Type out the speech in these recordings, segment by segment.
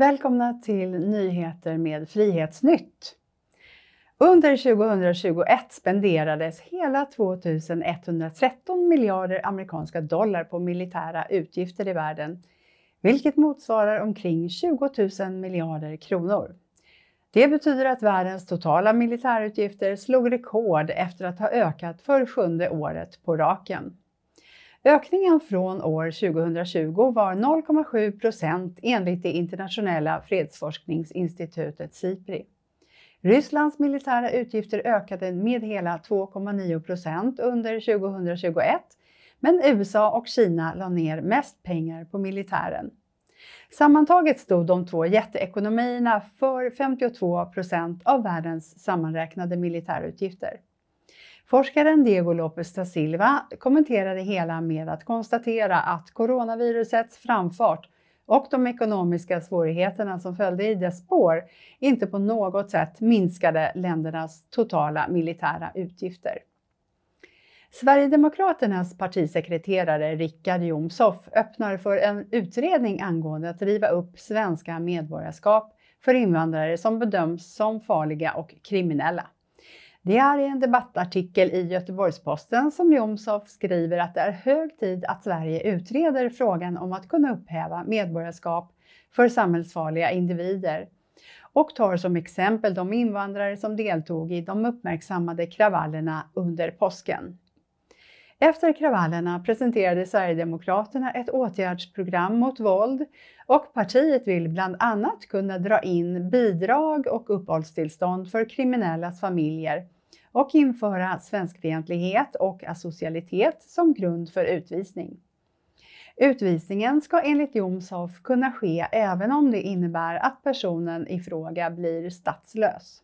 Välkomna till nyheter med Frihetsnytt. Under 2021 spenderades hela 2113 miljarder amerikanska dollar på militära utgifter i världen, vilket motsvarar omkring 20 000 miljarder kronor. Det betyder att världens totala militärutgifter slog rekord efter att ha ökat för sjunde året på raken. Ökningen från år 2020 var 0,7 procent enligt det internationella fredsforskningsinstitutet SIPRI. Rysslands militära utgifter ökade med hela 2,9 procent under 2021, men USA och Kina la ner mest pengar på militären. Sammantaget stod de två jätteekonomierna för 52 procent av världens sammanräknade militärutgifter. Forskaren Diego Lopez da Silva kommenterade hela med att konstatera att coronavirusets framfart och de ekonomiska svårigheterna som följde i dess spår inte på något sätt minskade ländernas totala militära utgifter. Sverigedemokraternas partisekreterare Richard Jomshof öppnar för en utredning angående att riva upp svenska medborgarskap för invandrare som bedöms som farliga och kriminella. Det är i en debattartikel i Göteborgs-Posten som Jomshof skriver att det är hög tid att Sverige utreder frågan om att kunna upphäva medborgarskap för samhällsfarliga individer och tar som exempel de invandrare som deltog i de uppmärksammade kravallerna under påsken. Efter kravallerna presenterade Sverigedemokraterna ett åtgärdsprogram mot våld och partiet vill bland annat kunna dra in bidrag och uppehållstillstånd för kriminellas familjer och införa svenskfientlighet och asocialitet som grund för utvisning. Utvisningen ska enligt Jomshof kunna ske även om det innebär att personen i fråga blir statslös.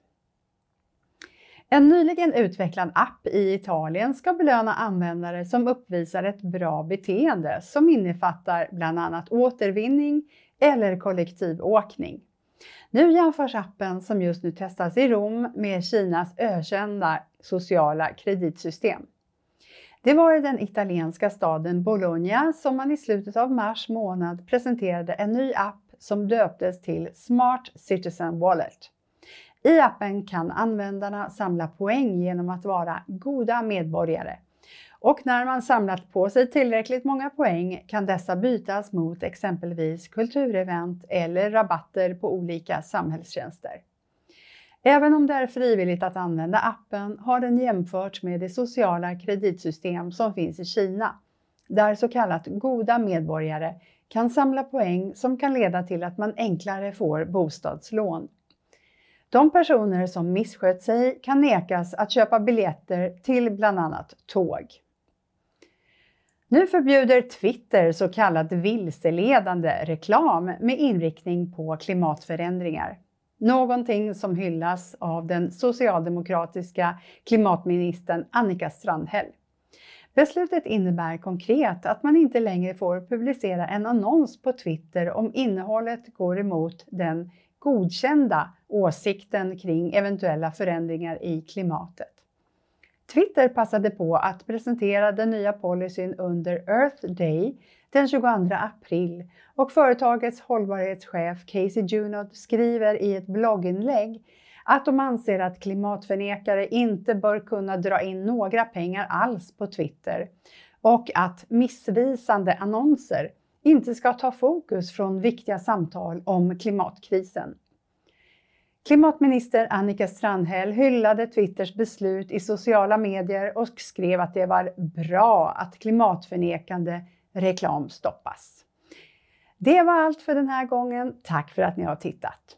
En nyligen utvecklad app i Italien ska belöna användare som uppvisar ett bra beteende som innefattar bland annat återvinning eller kollektivåkning. Nu jämförs appen som just nu testas i Rom med Kinas ökända sociala kreditsystem. Det var i den italienska staden Bologna som man i slutet av mars månad presenterade en ny app som döptes till Smart Citizen Wallet. I appen kan användarna samla poäng genom att vara goda medborgare. Och när man samlat på sig tillräckligt många poäng kan dessa bytas mot exempelvis kulturevent eller rabatter på olika samhällstjänster. Även om det är frivilligt att använda appen har den jämförts med det sociala kreditsystem som finns i Kina, där så kallat goda medborgare kan samla poäng som kan leda till att man enklare får bostadslån. De personer som misskött sig kan nekas att köpa biljetter till bland annat tåg. Nu förbjuder Twitter så kallad vilseledande reklam med inriktning på klimatförändringar. Någonting som hyllas av den socialdemokratiska klimatministern Annika Strandhäll. Beslutet innebär konkret att man inte längre får publicera en annons på Twitter om innehållet går emot den godkända åsikten kring eventuella förändringar i klimatet. Twitter passade på att presentera den nya policyn under Earth Day den 22 april och företagets hållbarhetschef Casey Junod skriver i ett blogginlägg att de anser att klimatförnekare inte bör kunna dra in några pengar alls på Twitter och att missvisande annonser inte ska ta fokus från viktiga samtal om klimatkrisen. Klimatminister Annika Strandhäll hyllade Twitters beslut i sociala medier och skrev att det var bra att klimatförnekande reklam stoppas. Det var allt för den här gången. Tack för att ni har tittat!